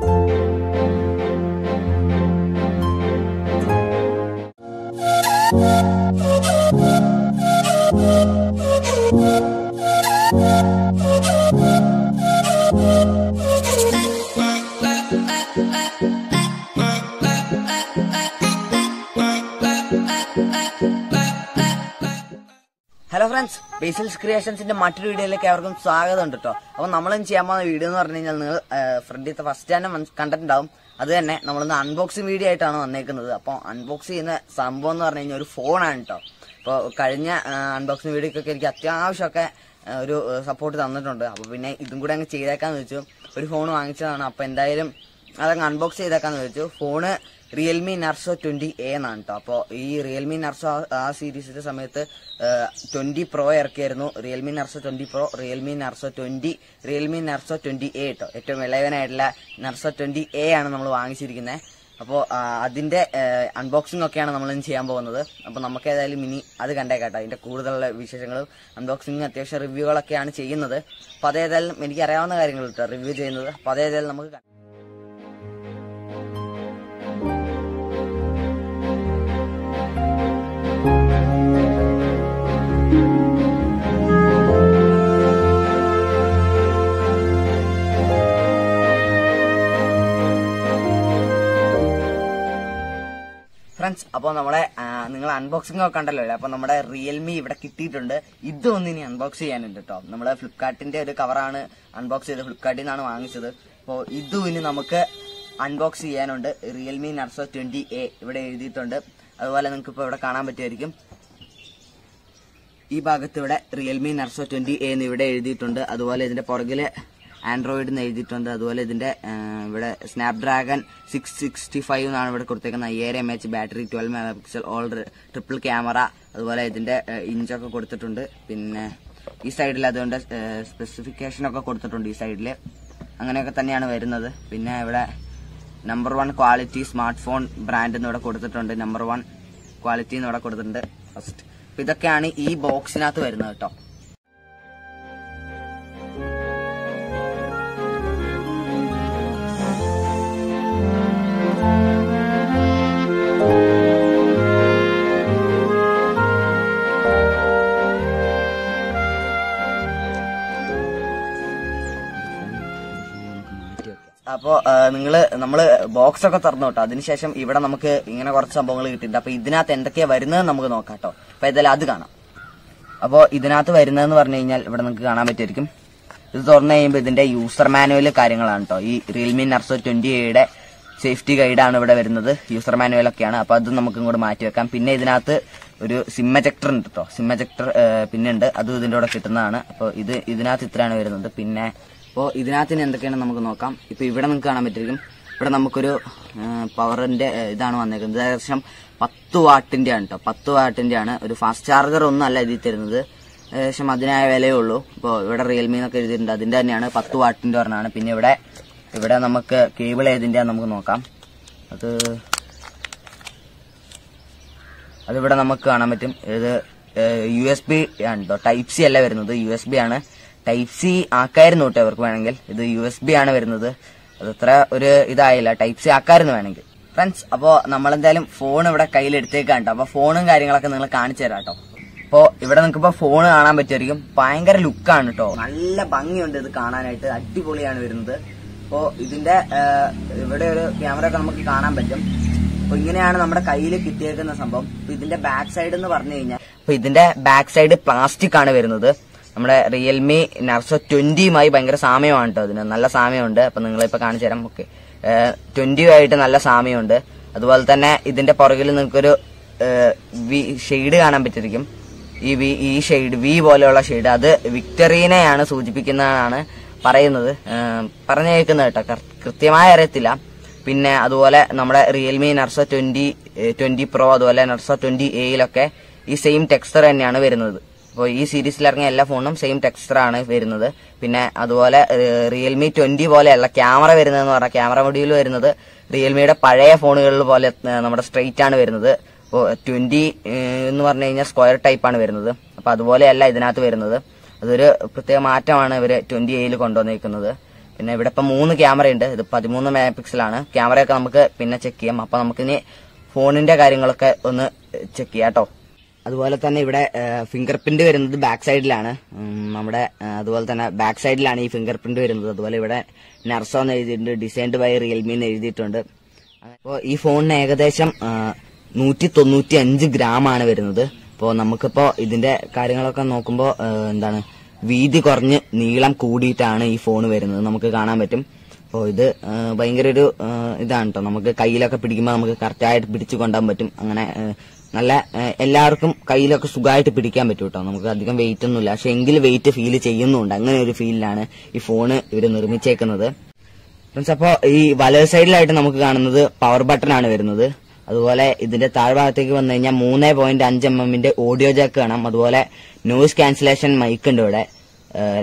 Thank you. Basil's ക്രിയേഷൻസിന്റെ മറ്റൊരു വീഡിയോയിലേക്ക് അവർക്കും സ്വാഗതം ഉണ്ട് കേട്ടോ അപ്പൊ നമ്മളും ചെയ്യാൻ പോകുന്ന വീഡിയോ എന്ന് പറഞ്ഞു കഴിഞ്ഞാൽ നിങ്ങൾ ഫ്രണ്ടിത്തെ ഫസ്റ്റ് തന്നെ കണ്ടിട്ടുണ്ടാവും. അത് തന്നെ നമ്മളിന്ന് അൺബോക്സിംഗ് വീഡിയോ ആയിട്ടാണ് വന്നേക്കുന്നത്. അപ്പോൾ അൺബോക്സ് ചെയ്യുന്ന സംഭവം എന്ന് പറഞ്ഞു കഴിഞ്ഞാൽ ഒരു ഫോണാണ് കേട്ടോ അപ്പോൾ കഴിഞ്ഞ അൺബോക്സിംഗ് വീഡിയോക്കൊക്കെ എനിക്ക് അത്യാവശ്യമൊക്കെ ഒരു സപ്പോർട്ട് തന്നിട്ടുണ്ട്. അപ്പോൾ പിന്നെ ഇതും കൂടെ അങ്ങ് ചെയ്തേക്കാന്ന് വെച്ചു. ഒരു ഫോൺ വാങ്ങിച്ചതാണ്. അപ്പോൾ എന്തായാലും അതങ്ങ് അൺബോക്സ് ചെയ്തേക്കാന്ന് വെച്ചു. Phone Realme Narzo twenty A എന്നാണ് കേട്ടോ അപ്പോൾ ഈ റിയൽമി നർസോ ആ- സീരീസിന്റെ സമയത്ത് twenty pro ഇറക്കിയായിരുന്നു. Realme Narzo twenty pro Realme Narzo twenty Realme Narzo twenty A കേട്ടോ ഏറ്റവും ഇളയവനായിട്ടുള്ള നർസോ ട്വന്റി എ ആണ് നമ്മൾ വാങ്ങിച്ചിരിക്കുന്നത് അപ്പോൾ അതിന്റെ അൺബോക്സിംഗ് ഒക്കെയാണ് നമ്മൾ ചെയ്യാൻ പോകുന്നത്. അപ്പോൾ നമുക്ക് ഏതായാലും ഇനി അത് കണ്ടേക്കാട്ടോ. അതിന്റെ കൂടുതലുള്ള വിശേഷങ്ങളും അൺബോക്സിംഗ് അത്യാവശ്യം റിവ്യൂകളൊക്കെയാണ് ചെയ്യുന്നത്. അപ്പോൾ അതേതായാലും എനിക്ക് അറിയാവുന്ന കാര്യങ്ങൾ റിവ്യൂ ചെയ്യുന്നത്. അപ്പോൾ അതേതായാലും നമുക്ക് ഫ്രണ്ട്സ് അപ്പോൾ നമ്മളെ നിങ്ങൾ അൺബോക്സിംഗ് ഒക്കെ ഉണ്ടല്ലോ അല്ലേ? അപ്പോൾ നമ്മുടെ റിയൽമി ഇവിടെ കിട്ടിയിട്ടുണ്ട്. ഇതൊന്ന് ഇനി അൺബോക്സ് ചെയ്യാനുണ്ട് കേട്ടോ നമ്മുടെ ഫ്ലിപ്കാർട്ടിന്റെ ഒരു കവറാണ് അൺബോക്സ് ചെയ്ത് ഫ്ലിപ്കാർട്ടിൽ നിന്നാണ് വാങ്ങിച്ചത്. അപ്പോൾ ഇതും ഇനി നമുക്ക് അൺബോക്സ് ചെയ്യാനുണ്ട്. റിയൽമി നർസോ ട്വന്റി എ ഇവിടെ എഴുതിയിട്ടുണ്ട്. അതുപോലെ നിങ്ങൾക്ക് ഇപ്പോൾ ഇവിടെ കാണാൻ പറ്റുമായിരിക്കും. ഈ ഭാഗത്ത് ഇവിടെ റിയൽമി നർസോ ട്വന്റി എ എന്ന് ഇവിടെ എഴുതിയിട്ടുണ്ട്. അതുപോലെ ഇതിന്റെ പുറകിൽ ആൻഡ്രോയിഡ് എന്ന് എഴുതിയിട്ടുണ്ട്. അതുപോലെ ഇതിന്റെ ഇവിടെ സ്നാപ്ഡ്രാഗൺ സിക്സ് സിക്സ്റ്റി ഫൈവ് എന്നാണ് ഇവിടെ കൊടുത്തേക്കുന്നത്. അയ്യായിരം M H battery twelve megapixel all triple camera അതുപോലെ ഇതിന്റെ ഇഞ്ചൊക്കെ കൊടുത്തിട്ടുണ്ട്. പിന്നെ ഈ സൈഡിൽ അതുകൊണ്ട് സ്പെസിഫിക്കേഷൻ ഒക്കെ കൊടുത്തിട്ടുണ്ട് ഈ സൈഡിൽ അങ്ങനെയൊക്കെ തന്നെയാണ് വരുന്നത്. പിന്നെ ഇവിടെ number one quality smartphone brand എന്ന് ഇവിടെ കൊടുത്തിട്ടുണ്ട്. നമ്പർ വൺ ക്വാളിറ്റി എന്ന് ഇവിടെ കൊടുത്തിട്ടുണ്ട്. ഫസ്റ്റ് ഇതൊക്കെയാണ് ഈ ബോക്സിനകത്ത് വരുന്നത് കേട്ടോ. അപ്പോ നമ്മൾ ബോക്സ് ഒക്കെ തുറന്നു കേട്ടോ അതിനുശേഷം ഇവിടെ നമുക്ക് ഇങ്ങനെ കുറച്ച് സംഭവങ്ങൾ കിട്ടിയിട്ടുണ്ട്. അപ്പൊ ഇതിനകത്ത് എന്തൊക്കെയാണ് വരുന്നത് നമുക്ക് നോക്കാം കേട്ടോ അപ്പൊ ഏതായാലും അത് കാണാം. അപ്പോ ഇതിനകത്ത് വരുന്നതെന്ന് പറഞ്ഞു കഴിഞ്ഞാൽ ഇവിടെ നിങ്ങൾക്ക് കാണാൻ പറ്റുമായിരിക്കും. ഇത് തുറന്നു കഴിയുമ്പോൾ ഇതിന്റെ യൂസർ മാനുവൽ കാര്യങ്ങളാണ് കേട്ടോ ഈ റിയൽമി നർസോ ട്വന്റി എയുടെ സേഫ്റ്റി ഗൈഡാണ് ഇവിടെ വരുന്നത്. യൂസർ മാനുവൽ ഒക്കെയാണ്. അപ്പൊ അത് നമുക്ക് ഇങ്ങോട്ട് മാറ്റി വെക്കാം. പിന്നെ ഇതിനകത്ത് ഒരു സിം എജക്ടർ ഉണ്ട് കേട്ടോ സിം എജക്ടർ പിന്നെ ഉണ്ട് അതും ഇതിന്റെ കൂടെ കിട്ടുന്നതാണ്. അപ്പോൾ ഇത് ഇതിനകത്ത് ഇത്രയാണ് വരുന്നത്. പിന്നെ അപ്പോൾ ഇതിനകത്ത് തന്നെ എന്തൊക്കെയാണ് നമുക്ക് നോക്കാം. ഇപ്പോൾ ഇവിടെ നിങ്ങൾക്ക് കാണാൻ പറ്റിയിരിക്കും. ഇവിടെ നമുക്കൊരു പവറിന്റെ ഇതാണ് വന്നേക്കുന്നത്. ഏകദേശം പത്ത് വാട്ടിന്റെ ആണ് കേട്ടോ പത്ത് വാട്ടിന്റെ ആണ്. ഒരു ഫാസ്റ്റ് ചാർജർ ഒന്നും അല്ല ഇതിൽ തരുന്നത്. ഏകദേശം അതിനായ വിലയേ ഉള്ളൂ. ഇപ്പോൾ ഇവിടെ റിയൽമി എന്നൊക്കെ എഴുതിയിട്ടുണ്ട്. അതിന്റെ തന്നെയാണ് പത്ത് വാട്ടിന്റെ ഒരെണ്ണമാണ് പിന്നെ ഇവിടെ ഇവിടെ നമുക്ക് കേബിൾ ഏതിന്റെ നമുക്ക് നോക്കാം. അത് അതിവിടെ നമുക്ക് കാണാൻ പറ്റും. ഇത് യു എസ് ബി ആണ് കേട്ടോ ടൈപ്പ് സി അല്ല വരുന്നത്. യു എസ് ബി ആണ്. ടൈപ്പ് സി ആക്കായിരുന്നു കേട്ടോ അവർക്ക് വേണമെങ്കിൽ. ഇത് യു എസ് ബി ആണ് വരുന്നത്. അതത്ര ഒരു ഇതായില്ല. ടൈപ്പ് സി ആക്കായിരുന്നു വേണമെങ്കിൽ. ഫ്രണ്ട്സ് അപ്പോൾ നമ്മളെന്തായാലും ഫോൺ ഇവിടെ കയ്യിലെടുത്തേക്കാണ് കേട്ടോ. അപ്പോൾ ഫോണും കാര്യങ്ങളൊക്കെ നിങ്ങൾ കാണിച്ചു തരാം കേട്ടോ. അപ്പോൾ ഇവിടെ നിങ്ങൾക്ക് ഇപ്പോൾ ഫോൺ കാണാൻ പറ്റുമായിരിക്കും. ഭയങ്കര ലുക്കാണ് കേട്ടോ. നല്ല ഭംഗിയുണ്ട് ഇത് കാണാനായിട്ട്. അടിപൊളിയാണ് വരുന്നത്. അപ്പോൾ ഇതിന്റെ ഇവിടെ ഒരു ക്യാമറ ഒക്കെ നമുക്ക് കാണാൻ പറ്റും. അപ്പോൾ ഇങ്ങനെയാണ് നമ്മുടെ കയ്യിൽ കിട്ടിയേക്കുന്ന സംഭവം. ഇതിന്റെ ഇതിന്റെ ബാക്ക് സൈഡ് എന്ന് പറഞ്ഞു കഴിഞ്ഞാൽ അപ്പോൾ ഇതിന്റെ ബാക്ക് സൈഡ് പ്ലാസ്റ്റിക് ആണ് വരുന്നത്. നമ്മുടെ റിയൽമി നർസോ ട്വന്റിയുമായി ഭയങ്കര സാമ്യമാണ് കേട്ടോ അതിന്. നല്ല സാമ്യമുണ്ട്. അപ്പൊ നിങ്ങളിപ്പോ കാണിച്ചു തരാം. ഓക്കെ. ട്വന്റിയുമായിട്ട് നല്ല സാമ്യമുണ്ട്. അതുപോലെ തന്നെ ഇതിന്റെ പുറകിൽ നിങ്ങൾക്കൊരു വി ഷെയ്ഡ് കാണാൻ പറ്റിയിരിക്കും. ഈ വി ഈ ഷെയ്ഡ് വി പോലെയുള്ള ഷെയ്ഡ്. അത് വിക്ടറീനെയാണ് സൂചിപ്പിക്കുന്നതാണ് പറയുന്നത്. പറഞ്ഞു കേൾക്കുന്നത് കേട്ടോ. കൃത്യമായി അറിയത്തില്ല. പിന്നെ അതുപോലെ നമ്മുടെ Realme Narzo twenty twenty pro അതുപോലെ നർസോ ട്വന്റി എയിലൊക്കെ ഈ സെയിം ടെക്സ്ചർ തന്നെയാണ് വരുന്നത്. അപ്പോൾ ഈ സീരീസിൽ ഇറങ്ങിയ എല്ലാ ഫോണും സെയിം ടെക്സ്ചർ ആണ് വരുന്നത്. പിന്നെ അതുപോലെ റിയൽമി ട്വന്റി പോലെയല്ല ക്യാമറ വരുന്നതെന്ന് പറഞ്ഞാൽ ക്യാമറ മൊഡ്യൂൾ വരുന്നത് റിയൽമിയുടെ പഴയ ഫോണുകളിൽ പോലെ നമ്മുടെ സ്ട്രെയിറ്റ് ആണ് വരുന്നത്. അപ്പോൾ ട്വന്റി എന്ന് പറഞ്ഞു കഴിഞ്ഞാൽ സ്ക്വയർ ടൈപ്പ് ആണ് വരുന്നത്. അപ്പോൾ അതുപോലെയല്ല ഇതിനകത്ത് വരുന്നത്. അതൊരു പ്രത്യേക മാറ്റമാണ് ഇവർ ട്വന്റി എയിൽ കൊണ്ടുവന്നിരിക്കുന്നത് പിന്നെ ഇവിടെ ഇപ്പം മൂന്ന് ക്യാമറ ഉണ്ട്. ഇത് പതിമൂന്ന് മെഗാ പിക്സലാണ് ക്യാമറയൊക്കെ നമുക്ക് പിന്നെ ചെക്ക് ചെയ്യാം. അപ്പം നമുക്കിനി ഫോണിന്റെ കാര്യങ്ങളൊക്കെ ഒന്ന് ചെക്ക് ചെയ്യാം കേട്ടോ. അതുപോലെ തന്നെ ഇവിടെ ഫിംഗർ പ്രിന്റ് വരുന്നത് ബാക്ക് സൈഡിലാണ് നമ്മുടെ അതുപോലെ തന്നെ ബാക്ക് സൈഡിലാണ് ഈ ഫിംഗർ പ്രിന്റ് വരുന്നത്. അതുപോലെ ഇവിടെ നർസോ എന്ന് എഴുതിയിട്ടുണ്ട് ഡിസൈൻഡ് ബൈ റിയൽമി എന്ന് എഴുതിയിട്ടുണ്ട്. അപ്പോൾ ഈ ഫോണിന് ഏകദേശം നൂറ്റി തൊണ്ണൂറ്റി അഞ്ച് ഗ്രാം ആണ് വരുന്നത്. അപ്പോൾ നമുക്കിപ്പോൾ ഇതിന്റെ കാര്യങ്ങളൊക്കെ നോക്കുമ്പോൾ എന്താണ് വീതി കുറഞ്ഞ് നീളം കൂടിയിട്ടാണ് ഈ ഫോൺ വരുന്നത്. നമുക്ക് കാണാൻ പറ്റും. അപ്പോൾ ഇത് ഭയങ്കര ഒരു ഇതാണ് കേട്ടോ നമുക്ക് കയ്യിലൊക്കെ പിടിക്കുമ്പോൾ നമുക്ക് കറക്റ്റായിട്ട് പിടിച്ചു കൊണ്ടുപോകാൻ പറ്റും. അങ്ങനെ നല്ല എല്ലാവർക്കും കയ്യിലൊക്കെ സുഖമായിട്ട് പിടിക്കാൻ പറ്റും കേട്ടോ നമുക്ക് അധികം വെയിറ്റ് ഒന്നുമില്ല പക്ഷെ എങ്കിൽ വെയിറ്റ് ഫീൽ ചെയ്യുന്നുണ്ട്. അങ്ങനെ ഒരു ഫീലിലാണ് ഈ ഫോണ് ഇവർ നിർമ്മിച്ചേക്കുന്നത്. ഫ്രണ്ട്സ് അപ്പോൾ ഈ വലത് സൈഡിലായിട്ട് നമുക്ക് കാണുന്നത് പവർ ബട്ടൺ ആണ് വരുന്നത്. അതുപോലെ ഇതിന്റെ താഴ്ഭാഗത്തേക്ക് വന്നു കഴിഞ്ഞാൽ മൂന്ന് പോയിന്റ് അഞ്ച് എം എമ്മിന്റെ ഓഡിയോ ജാക്ക് കാണാം. അതുപോലെ നോയ്സ് ക്യാൻസലേഷൻ മൈക്ക് ഉണ്ട് ഇവിടെ.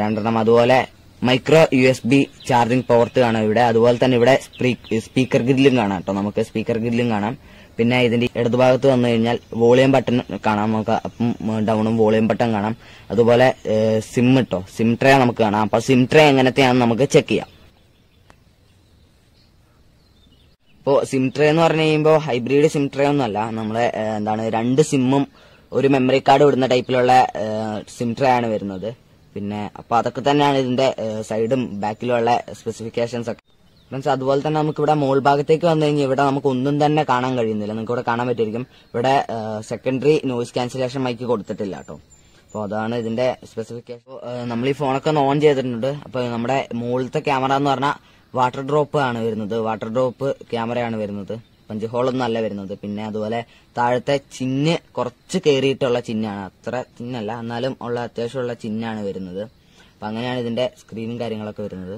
രണ്ടെണ്ണം. അതുപോലെ micro U S B charging port കാണാം ഇവിടെ. അതുപോലെ തന്നെ ഇവിടെ സ്പീക്കർ ഗ്രില്ലും കാണാം കേട്ടോ. നമുക്ക് സ്പീക്കർ ഗ്രില്ലും കാണാം. പിന്നെ ഇതിന്റെ ഇടതുഭാഗത്ത് വന്നു കഴിഞ്ഞാൽ വോളിയം ബട്ടൺ കാണാം. നമുക്ക് അപ്പും ഡൗണും വോളിയം ബട്ടൺ കാണാം. അതുപോലെ സിം ഇട്ടോ സിം ട്രേ നമുക്ക് കാണാം. അപ്പൊ സിം ട്രേ എങ്ങനത്തെയാണെന്ന് നമുക്ക് ചെക്ക് ചെയ്യാം. ഇപ്പോ സിം ട്രേ എന്ന് പറഞ്ഞു കഴിയുമ്പോൾ ഹൈബ്രിഡ് സിം ട്രേ ഒന്നും അല്ല. നമ്മളെ എന്താണ് രണ്ട് സിമ്മും ഒരു മെമ്മറി കാർഡ് വിടുന്ന ടൈപ്പിലുള്ള സിം ട്രേ ആണ് വരുന്നത്. പിന്നെ അപ്പൊ അതൊക്കെ തന്നെയാണ് ഇതിന്റെ സൈഡും ബാക്കിലുള്ള സ്പെസിഫിക്കേഷൻസ് ഒക്കെ. ഫ്രണ്ട്സ് അതുപോലെ തന്നെ നമുക്ക് ഇവിടെ മോൾ ഭാഗത്തേക്ക് വന്നു കഴിഞ്ഞാൽ ഇവിടെ നമുക്ക് ഒന്നും തന്നെ കാണാൻ കഴിയുന്നില്ല. നിങ്ങൾക്ക് ഇവിടെ കാണാൻ പറ്റിയിരിക്കും. ഇവിടെ സെക്കൻഡറി നോയിസ് ക്യാൻസലേഷൻ മൈക്ക് കൊടുത്തിട്ടില്ല കേട്ടോ. അപ്പോൾ അതാണ് ഇതിന്റെ സ്പെസിഫിക്കേഷൻ നമ്മൾ ഈ ഫോണൊക്കെ ഒന്ന് ഓൺ ചെയ്തിട്ടുണ്ട്. അപ്പൊ നമ്മുടെ മുകളിലത്തെ ക്യാമറ എന്ന് പറഞ്ഞാൽ വാട്ടർ ഡ്രോപ്പ് ആണ് വരുന്നത്. വാട്ടർ ഡ്രോപ്പ് ക്യാമറയാണ് വരുന്നത്. പഞ്ച് ഹോളൊന്നും അല്ല വരുന്നത്. പിന്നെ അതുപോലെ താഴത്തെ ചിഹ്ന് കുറച്ച് കയറിയിട്ടുള്ള ചിഹ്നാണ് അത്ര ചിഹ്നല്ല എന്നാലും ഉള്ള അത്യാവശ്യമുള്ള ചിഹ്നാണ് വരുന്നത്. അപ്പൊ അങ്ങനെയാണ് ഇതിന്റെ സ്ക്രീനും കാര്യങ്ങളൊക്കെ വരുന്നത്.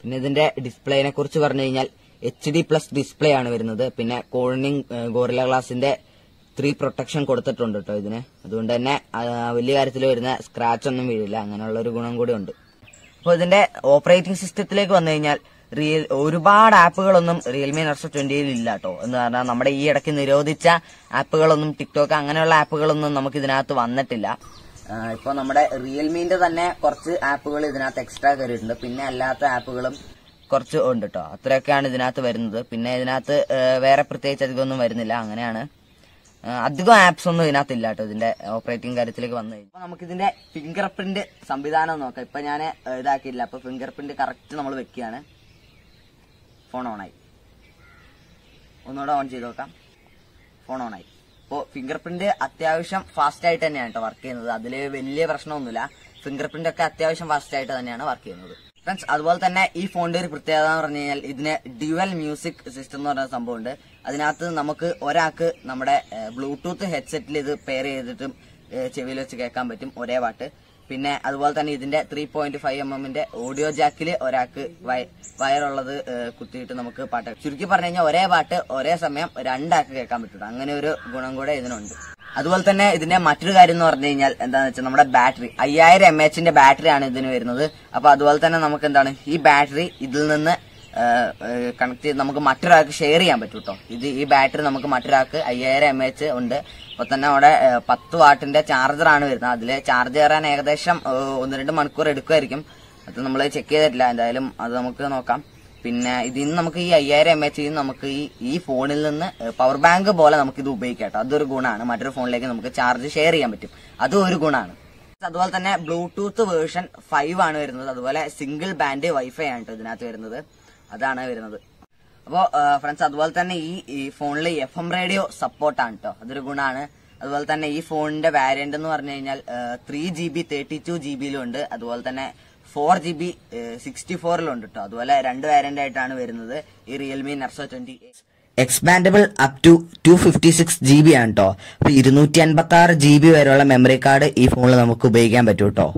പിന്നെ ഇതിന്റെ ഡിസ്പ്ലേനെ കുറിച്ച് പറഞ്ഞു കഴിഞ്ഞാൽ എച്ച് ഡി പ്ലസ് ഡിസ്പ്ലേ ആണ് വരുന്നത്. പിന്നെ കോർണിംഗ് ഗോറില ഗ്ലാസിന്റെ ത്രീ പ്രൊട്ടക്ഷൻ കൊടുത്തിട്ടുണ്ട് കേട്ടോ ഇതിന്. അതുകൊണ്ട് തന്നെ വലിയ കാര്യത്തിൽ വരുന്ന സ്ക്രാച്ച് ഒന്നും വീഴില്ല. അങ്ങനെയുള്ള ഒരു ഗുണം കൂടി ഉണ്ട്. അപ്പോൾ ഇതിന്റെ ഓപ്പറേറ്റിംഗ് സിസ്റ്റത്തിലേക്ക് വന്നു കഴിഞ്ഞാൽ റിയൽ ഒരുപാട് ആപ്പുകളൊന്നും റിയൽമി നർസോ ട്വന്റിയിൽ ഇല്ല കേട്ടോ എന്ന് പറഞ്ഞാൽ നമ്മുടെ ഈ ഇടയ്ക്ക് നിരോധിച്ച ആപ്പുകളൊന്നും ടിക്ടോക്ക് അങ്ങനെയുള്ള ആപ്പുകളൊന്നും നമുക്ക് ഇതിനകത്ത് വന്നിട്ടില്ല. ഇപ്പോൾ നമ്മുടെ റിയൽമീന്റെ തന്നെ കുറച്ച് ആപ്പുകൾ ഇതിനകത്ത് എക്സ്ട്രാ കയറിയിട്ടുണ്ട്. പിന്നെ അല്ലാത്ത ആപ്പുകളും കുറച്ച് ഉണ്ട് കേട്ടോ അത്രയൊക്കെയാണ് ഇതിനകത്ത് വരുന്നത്. പിന്നെ ഇതിനകത്ത് വേറെ പ്രത്യേകിച്ച് അധികം ഒന്നും വരുന്നില്ല. അങ്ങനെയാണ്. അധികം ആപ്സ് ഒന്നും ഇതിനകത്ത് ഇല്ല കേട്ടോ ഇതിന്റെ ഓപ്പറേറ്റിംഗ് കാര്യത്തിലേക്ക് വന്നു കഴിഞ്ഞാൽ നമുക്ക് ഇതിന്റെ ഫിംഗർ പ്രിന്റ് സംവിധാനം നോക്കാം. ഇപ്പൊ ഞാൻ ഇതാക്കിയില്ല അപ്പൊ ഫിംഗർ പ്രിന്റ് കറക്റ്റ് നമ്മൾ വെക്കുകയാണ്. ഫോൺ ഓണായി ഒന്നുകൂടെ ഓൺ ചെയ്ത് നോക്കാം. ഫോൺ ഓണായി അപ്പോൾ ഫിംഗർ പ്രിന്റ് അത്യാവശ്യം ഫാസ്റ്റ് ആയിട്ട് തന്നെയാണ് കേട്ടോ വർക്ക് ചെയ്യുന്നത്. അതിൽ വലിയ പ്രശ്നമൊന്നുമില്ല. ഫിംഗർ പ്രിന്റ് ഒക്കെ അത്യാവശ്യം ഫാസ്റ്റ് ആയിട്ട് തന്നെയാണ് വർക്ക് ചെയ്യുന്നത്. ഫ്രണ്ട്സ് അതുപോലെ തന്നെ ഈ ഫോണിന്റെ ഒരു പ്രത്യേകത എന്ന് പറഞ്ഞു കഴിഞ്ഞാൽ ഇതിന് ഡ്യുവൽ മ്യൂസിക് സിസ്റ്റം എന്ന് പറയുന്ന സംഭവമുണ്ട്. അതിനകത്ത് നമുക്ക് ഒരാൾക്ക് നമ്മുടെ ബ്ലൂടൂത്ത് ഹെഡ്സെറ്റിൽ ഇത് പെയർ ചെയ്തിട്ടും ചെവിയിൽ വെച്ച് കേൾക്കാൻ പറ്റും ഒരേ പാട്ട്. പിന്നെ അതുപോലെ തന്നെ ഇതിന്റെ ത്രീ പോയിന്റ് ഫൈവ് എം എമ്മിന്റെ ഓഡിയോ ജാക്കിൽ ഒരാൾക്ക് വയറുള്ളത് കുത്തിയിട്ട് നമുക്ക് പാട്ട് ചുരുക്കി പറഞ്ഞു കഴിഞ്ഞാൽ ഒരേ പാട്ട് ഒരേ സമയം രണ്ടാൾക്ക് കേൾക്കാൻ പറ്റുള്ളൂ അങ്ങനെ ഒരു ഗുണം കൂടെ ഇതിനുണ്ട്. അതുപോലെ തന്നെ ഇതിന്റെ മറ്റൊരു കാര്യം എന്ന് പറഞ്ഞു കഴിഞ്ഞാൽ എന്താണെന്ന് വെച്ചാൽ നമ്മുടെ ബാറ്ററി. അയ്യായിരം എം എച്ചിന്റെ ബാറ്ററി ആണ് ഇതിന് വരുന്നത്. അപ്പൊ അതുപോലെ തന്നെ നമുക്ക് എന്താണ്? ഈ ബാറ്ററി ഇതിൽ നിന്ന് കണക്ട് ചെയ്ത് നമുക്ക് മറ്റൊരാൾക്ക് ഷെയർ ചെയ്യാൻ പറ്റും കേട്ടോ ഇത് ഈ ബാറ്ററി നമുക്ക് മറ്റൊരാൾക്ക് അയ്യായിരം എം എച്ച് ഉണ്ട്. അപ്പൊ തന്നെ അവിടെ പത്ത് വാട്ടിന്റെ ചാർജറാണ് വരുന്നത്. അതിൽ ചാർജ് കയറാൻ ഏകദേശം ഒന്ന് രണ്ട് മണിക്കൂർ എടുക്കുമായിരിക്കും അത് നമ്മൾ ചെക്ക് ചെയ്തിട്ടില്ല. എന്തായാലും അത് നമുക്ക് നോക്കാം. പിന്നെ ഇതിൽ നിന്ന് നമുക്ക് ഈ അയ്യായിരം എം എച്ച് നമുക്ക് ഈ ഈ ഫോണിൽ നിന്ന് പവർ ബാങ്ക് പോലെ നമുക്ക് ഇത് ഉപയോഗിക്കാം കേട്ടോ അതൊരു ഗുണമാണ്. മറ്റൊരു ഫോണിലേക്ക് നമുക്ക് ചാർജ് ഷെയർ ചെയ്യാൻ പറ്റും. അതും ഒരു ഗുണമാണ്. അതുപോലെ തന്നെ ബ്ലൂടൂത്ത് വേർഷൻ ഫൈവ് ആണ് വരുന്നത്. അതുപോലെ സിംഗിൾ ബാൻഡ് വൈഫൈ ആണ് ഇതിനകത്ത് വരുന്നത്. അതാണ് വരുന്നത്. അപ്പോൾ ഫ്രണ്ട്സ് അതുപോലെ തന്നെ ഈ ഈ ഫോണിൽ എഫ് എം റേഡിയോ സപ്പോർട്ടാണ് കേട്ടോ അതൊരു ഗുണമാണ് അതുപോലെ തന്നെ ഈ ഫോണിന്റെ വാരിയന്റ് എന്ന് പറഞ്ഞു കഴിഞ്ഞാൽ three G B thirty two G ബിയിലും ഉണ്ട്. അതുപോലെ തന്നെ ഫോർ ജി ബി സിക്സ്റ്റി ഫോറിലുണ്ട് കേട്ടോ അതുപോലെ രണ്ട് വാരിയന്റ് ആയിട്ടാണ് വരുന്നത്. ഈ Realme Narzo twenty expandable up to two fifty six G B ആണ് കേട്ടോ അപ്പൊ ഇരുന്നൂറ്റി അൻപത്തി ആറ് ജി ബി വരെയുള്ള മെമ്മറി കാർഡ് ഈ ഫോണിൽ നമുക്ക് ഉപയോഗിക്കാൻ പറ്റും കേട്ടോ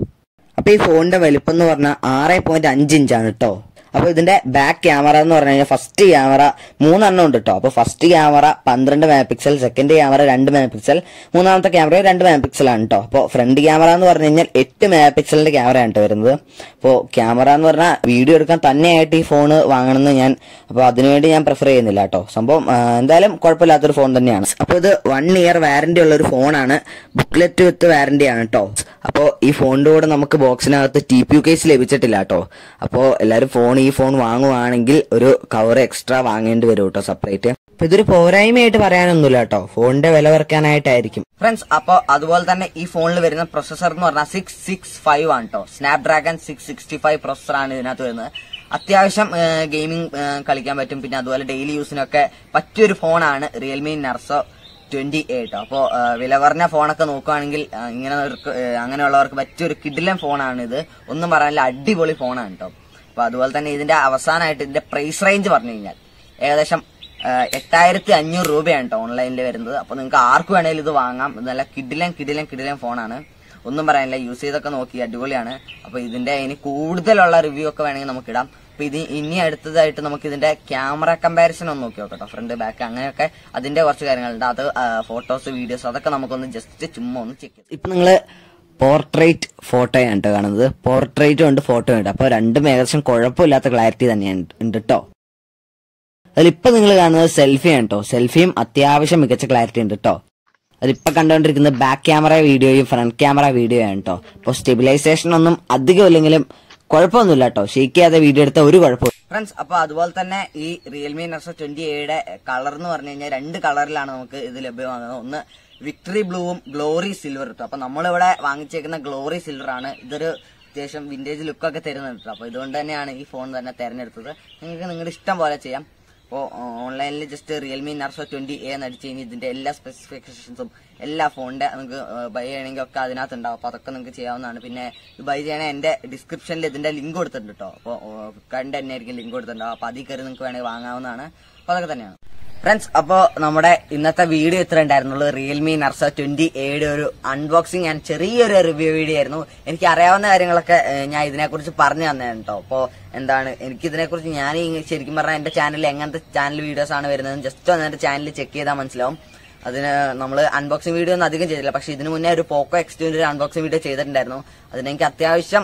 അപ്പൊ ഈ ഫോണിന്റെ വലിപ്പം എന്ന് പറഞ്ഞാൽ ആറ് പോയിന്റ് അഞ്ച് ഇഞ്ചാണ് കേട്ടോ അപ്പൊ ഇതിന്റെ ബാക്ക് ക്യാമറ എന്ന് പറഞ്ഞു കഴിഞ്ഞാൽ ഫസ്റ്റ് ക്യാമറ മൂന്നെണ്ണം ഉണ്ട് കേട്ടോ അപ്പോൾ ഫസ്റ്റ് ക്യാമറ പന്ത്രണ്ട് മെഗാ പിക്സൽ സെക്കൻഡ് ക്യാമറ രണ്ട് മെഗാ പിക്സൽ മൂന്നാമത്തെ ക്യാമറ രണ്ട് മെഗാ പിക്സൽ ആണ് കേട്ടോ അപ്പോൾ ഫ്രണ്ട് ക്യാമറ എന്ന് പറഞ്ഞു കഴിഞ്ഞാൽ എട്ട് മെഗാ പിക്സലിന്റെ ക്യാമറയാണ് കേട്ടോ വരുന്നത്. അപ്പോൾ ക്യാമറ എന്ന് പറഞ്ഞാൽ വീഡിയോ എടുക്കാൻ തന്നെയായിട്ട് ഈ ഫോൺ വാങ്ങണമെന്ന് ഞാൻ അപ്പോൾ അതിനുവേണ്ടി ഞാൻ പ്രിഫർ ചെയ്യുന്നില്ല കേട്ടോ സംഭവം എന്തായാലും കുഴപ്പമില്ലാത്തൊരു ഫോൺ തന്നെയാണ്. അപ്പോൾ ഇത് വൺ ഇയർ വാറന്റി ഉള്ള ഒരു ഫോണാണ് ബുക്ക്ലെറ്റ് വിത്ത് വാറന്റി ആണ് കേട്ടോ അപ്പോൾ ഈ ഫോണിന്റെ കൂടെ നമുക്ക് ബോക്സിനകത്ത് ടി പി യു കേസ് ലഭിച്ചിട്ടില്ല കേട്ടോ അപ്പോൾ എല്ലാവരും ഫോൺ ഈ ഫോൺ വാങ്ങുവാണെങ്കിൽ ഒരു കവർ എക്സ്ട്രാ വാങ്ങേണ്ടി വരും കേട്ടോ സെപ്പറേറ്റ് അപ്പൊ ഇതൊരു പോരായ്മയായിട്ട് പറയാനൊന്നുമില്ല കേട്ടോ ഫോണിന്റെ വില കുറയ്ക്കാനായിട്ടായിരിക്കും. ഫ്രണ്ട്സ് അപ്പൊ അതുപോലെ തന്നെ ഈ ഫോണിൽ വരുന്ന പ്രൊസസർ എന്ന് പറഞ്ഞാൽ സിക്സ് സിക്സ് ഫൈവ് ആണ് കേട്ടോ snapdragon six sixty five processor ആണ് ഇതിനകത്ത് വരുന്നത്. അത്യാവശ്യം ഗെയിമിംഗ് കളിക്കാൻ പറ്റും. പിന്നെ അതുപോലെ ഡെയിലി യൂസിനൊക്കെ പറ്റിയൊരു ഫോണാണ് റിയൽമി നർസോ ട്വന്റി എയ്റ്റ് അപ്പോൾ വില കുറഞ്ഞ ഫോണൊക്കെ നോക്കുകയാണെങ്കിൽ ഇങ്ങനെ അങ്ങനെയുള്ളവർക്ക് പറ്റിയൊരു കിഡിലൻ ഫോണാണ് ഇത്. ഒന്നും പറയാനില്ല അടിപൊളി ഫോണാണ് കേട്ടോ അപ്പൊ അതുപോലെ തന്നെ ഇതിന്റെ അവസാനമായിട്ട് ഇതിന്റെ പ്രൈസ് റേഞ്ച് പറഞ്ഞു കഴിഞ്ഞാൽ ഏകദേശം എട്ടായിരത്തി അഞ്ഞൂറ് രൂപയാണ് കേട്ടോ ഓൺലൈനിൽ വരുന്നത്. അപ്പൊ നിങ്ങൾക്ക് ആർക്ക് വേണേലും ഇത് വാങ്ങാം. ഇത് നല്ല കിഡിലൻ കിഡിലൻ കിഡിലൻ ഫോണാണ് ഒന്നും പറയാനില്ല യൂസ് ചെയ്തൊക്കെ നോക്കി അടിപൊളിയാണ്. അപ്പൊ ഇതിന്റെ ഇനി കൂടുതലുള്ള റിവ്യൂ ഒക്കെ വേണമെങ്കിൽ നമുക്ക് ഇടാം. അപ്പൊ ഇത് ഇനി അടുത്തതായിട്ട് നമുക്ക് ഇതിന്റെ ക്യാമറ കമ്പാരിസൺ ഒന്ന് നോക്കി നോക്കട്ടോ ഫ്രണ്ട് ബാക്ക് അങ്ങനെയൊക്കെ അതിന്റെ കുറച്ച് കാര്യങ്ങളുണ്ട്. അത് ഫോട്ടോസ് വീഡിയോസ് അതൊക്കെ നമുക്കൊന്ന് ജസ്റ്റ് ചുമ്മാ ഒന്ന് ചെക്ക് ഇപ്പൊ നിങ്ങൾ പോർട്രേറ്റ് ഫോട്ടോ ആണ് കേട്ടോ കാണുന്നത്. പോർട്രേറ്റും ഉണ്ട് ഫോട്ടോ ഉണ്ട് അപ്പോൾ രണ്ടും ഏകദേശം കുഴപ്പമില്ലാത്ത ക്ലാരിറ്റി തന്നെയാണ് ഉണ്ട് കേട്ടോ. അതിലിപ്പോ നിങ്ങൾ കാണുന്നത് സെൽഫിയാണ് കേട്ടോ. സെൽഫിയും അത്യാവശ്യം മികച്ച ക്ലാരിറ്റി ഉണ്ട് കേട്ടോ. അതിപ്പോ കണ്ടുകൊണ്ടിരിക്കുന്നത് ബാക്ക് ക്യാമറ വീഡിയോയും ഫ്രണ്ട് ക്യാമറ വീഡിയോ ആണ് കേട്ടോ. അപ്പോൾ സ്റ്റെബിലൈസേഷൻ ഒന്നും അധികം ഇല്ലെങ്കിലും കുഴപ്പമൊന്നുമില്ല കേട്ടോ. ഷെയ്ക്ക് ചെയ്യാതെ വീഡിയോ എടുത്ത ഒരു കുഴപ്പമില്ല ഫ്രണ്ട്സ് അപ്പൊ അതുപോലെ തന്നെ ഈ റിയൽമി നെക്സോ ട്വന്റി എയുടെ കളർ എന്ന് പറഞ്ഞു കഴിഞ്ഞാൽ രണ്ട് കളറിലാണ് നമുക്ക് ഇത് ലഭ്യമാകുന്നത്. ഒന്ന് വിക്ടറി ബ്ലൂവും ഗ്ലോറി സിൽവർ കേട്ടോ അപ്പൊ നമ്മളിവിടെ വാങ്ങിച്ചേക്കുന്ന ഗ്ലോറി സിൽവർ ആണ് ഇതൊരു അത്യാവശ്യം വിന്റേജ് ലുക്കൊക്കെ തരുന്നുണ്ട് കേട്ടോ. അപ്പൊ ഇതുകൊണ്ട് തന്നെയാണ് ഈ ഫോൺ തന്നെ തിരഞ്ഞെടുത്തത്. നിങ്ങൾക്ക് നിങ്ങളുടെ ഇഷ്ടം പോലെ ചെയ്യാം. അപ്പോൾ ഓൺലൈനിൽ just Realme Narzo twenty A എന്ന് അടിച്ച് കഴിഞ്ഞാൽ ഇതിന്റെ എല്ലാ സ്പെസിഫിക്കേഷൻസും എല്ലാ ഫോണിന്റെ നിങ്ങൾക്ക് ബൈ ചെയ്യണമെങ്കിൽ ഒക്കെ അതിനകത്ത് ഉണ്ടാവും അപ്പോൾ അതൊക്കെ നിങ്ങൾക്ക് ചെയ്യാവുന്നതാണ്. പിന്നെ ബൈ ചെയ്യണ എന്റെ ഡിസ്ക്രിപ്ഷനിൽ ഇതിന്റെ ലിങ്ക് കൊടുത്തിട്ടുണ്ട് കേട്ടോ. അപ്പോൾ കണ്ട് തന്നെ ആയിരിക്കും ലിങ്ക് കൊടുത്തിട്ടുണ്ടാവും അപ്പോൾ അതിൽ കയറി നിങ്ങൾക്ക് വേണമെങ്കിൽ വാങ്ങാവുന്നതാണ്. അപ്പോൾ അതൊക്കെ തന്നെയാണ്. ഫ്രണ്ട്സ് അപ്പോൾ നമ്മുടെ ഇന്നത്തെ വീഡിയോ ഇത്ര ഉണ്ടായിരുന്നുള്ളൂ. റിയൽമി നർസ ട്വന്റി എയുടെ ഒരു അൺബോക്സിങ് ആൻഡ് ചെറിയൊരു റിവ്യൂ വീഡിയോ ആയിരുന്നു. എനിക്ക് അറിയാവുന്ന കാര്യങ്ങളൊക്കെ ഞാൻ ഇതിനെക്കുറിച്ച് പറഞ്ഞു തന്നെ കേട്ടോ അപ്പോൾ എന്താണ് എനിക്ക് ഇതിനെക്കുറിച്ച് ഞാൻ ശരിക്കും പറഞ്ഞാൽ എന്റെ ചാനലിൽ എങ്ങനത്തെ ചാനൽ വീഡിയോസ് ആണ് വരുന്നത് ജസ്റ്റ് ഒന്ന് എന്റെ ചാനൽ ചെക്ക് ചെയ്താൽ മനസ്സിലാവും. അതിന് നമ്മൾ അൺബോക്സിംഗ് വീഡിയോ ഒന്നും അധികം ചെയ്തില്ല. പക്ഷെ ഇതിനു മുന്നേ ഒരു പോക്കോ എക്സ്റ്റുവിന്റെ ഒരു അൺബോക്സിംഗ് വീഡിയോ ചെയ്തിട്ടുണ്ടായിരുന്നു. അതിന് എനിക്ക് അത്യാവശ്യം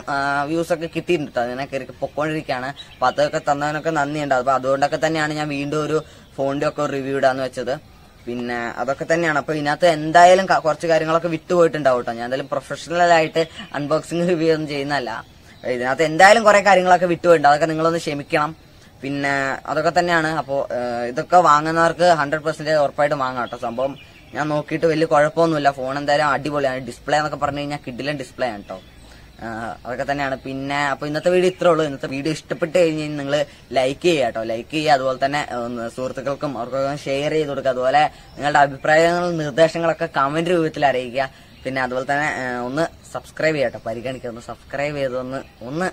വ്യൂസ് ഒക്കെ കിട്ടിയിട്ടുണ്ട് കേട്ടോ. അതിനെ കയറി പൊക്കോണ്ടിരിക്കുകയാണ് അപ്പൊ അതൊക്കെ തന്നവനൊക്കെ നന്ദിയുണ്ട്. അപ്പോൾ അതുകൊണ്ടൊക്കെ തന്നെയാണ് ഞാൻ വീണ്ടും ഒരു ഫോണിന്റെ ഒക്കെ റിവ്യൂ ഇടാന്ന് വെച്ചത്. പിന്നെ അതൊക്കെ തന്നെയാണ്. അപ്പൊ ഇതിനകത്ത് എന്തായാലും കുറച്ച് കാര്യങ്ങളൊക്കെ വിട്ടുപോയിട്ടുണ്ടാവും കേട്ടോ ഞാൻ എന്തായാലും പ്രൊഫഷണൽ ആയിട്ട് അൺബോക്സിംഗ് റിവ്യൂ ഒന്നും ചെയ്യുന്നതല്ല. ഇതിനകത്ത് എന്തായാലും കുറെ കാര്യങ്ങളൊക്കെ വിട്ടുപോയിട്ടുണ്ട്. അതൊക്കെ നിങ്ങളൊന്ന് ക്ഷമിക്കണം. പിന്നെ അതൊക്കെ തന്നെയാണ്. അപ്പോൾ ഇതൊക്കെ വാങ്ങുന്നവർക്ക് ഹൺഡ്രഡ് പെർസെന്റേജ് ഉറപ്പായിട്ട് വാങ്ങാം കേട്ടോ. സംഭവം ഞാൻ നോക്കിയിട്ട് വലിയ കുഴപ്പമൊന്നുമില്ല. ഫോൺ എന്തായാലും അടിപൊളിയാണ്. ഡിസ്പ്ലേ എന്നൊക്കെ പറഞ്ഞു കഴിഞ്ഞാൽ കിഡിലും ഡിസ്പ്ലേ ആണ് കേട്ടോ. അതൊക്കെ തന്നെയാണ്. പിന്നെ അപ്പൊ ഇന്നത്തെ വീഡിയോ ഇത്രേ ഉള്ളൂ. ഇന്നത്തെ വീഡിയോ ഇഷ്ടപ്പെട്ട് കഴിഞ്ഞ് കഴിഞ്ഞാൽ നിങ്ങൾ ലൈക്ക് ചെയ്യുക കേട്ടോ. ലൈക്ക് ചെയ്യുക. അതുപോലെ തന്നെ സുഹൃത്തുക്കൾക്കും അവർക്കൊക്കെ ഷെയർ ചെയ്ത് കൊടുക്കുക. അതുപോലെ നിങ്ങളുടെ അഭിപ്രായങ്ങളും നിർദ്ദേശങ്ങളൊക്കെ കമന്റ് രൂപത്തിൽ അറിയിക്കുക. പിന്നെ അതുപോലെ തന്നെ ഒന്ന് സബ്സ്ക്രൈബ് ചെയ്യാം കേട്ടോ. പരിഗണിക്കുക. ഒന്ന് സബ്സ്ക്രൈബ് ചെയ്ത് ഒന്ന് ഒന്ന്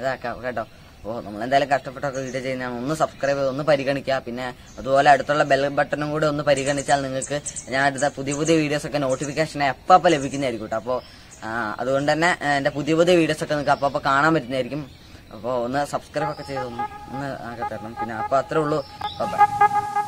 ഇതാക്കാം കേട്ടോ. അപ്പോൾ നമ്മൾ എന്തായാലും കഷ്ടപ്പെട്ടൊക്കെ വീഡിയോ ചെയ്യുന്നതാണ്. ഒന്ന് സബ്സ്ക്രൈബ് ചെയ്ത് ഒന്ന് പരിഗണിക്കുക. പിന്നെ അതുപോലെ അടുത്തുള്ള ബെൽ ബട്ടണും കൂടെ ഒന്ന് പരിഗണിച്ചാൽ നിങ്ങൾക്ക് ഞാൻ അടുത്ത പുതിയ പുതിയ വീഡിയോസൊക്കെ നോട്ടിഫിക്കേഷൻ എപ്പോൾ അപ്പം ലഭിക്കുന്നതായിരിക്കും കേട്ടോ അപ്പോൾ അതുകൊണ്ട് തന്നെ എന്റെ പുതിയ പുതിയ വീഡിയോസൊക്കെ നിങ്ങൾക്ക് അപ്പോൾ അപ്പം കാണാൻ പറ്റുന്നതായിരിക്കും. അപ്പോൾ ഒന്ന് സബ്സ്ക്രൈബ് ഒക്കെ ചെയ്ത് ഒന്ന് ഒന്ന് ആക്കി തരണം. പിന്നെ അപ്പോൾ അത്രേ ഉള്ളൂ. ബൈ